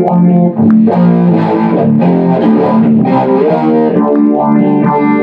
i want me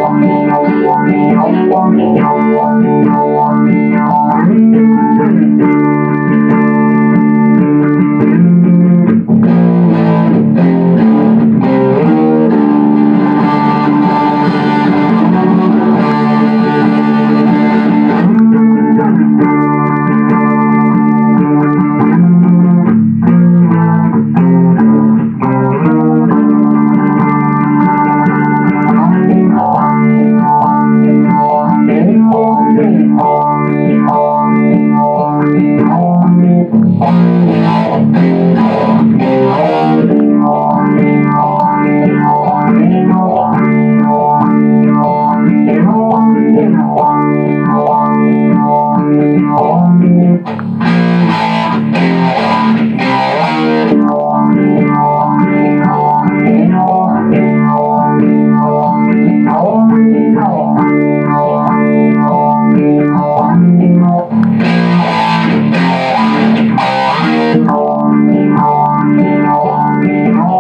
Oh, oh, oh, oh.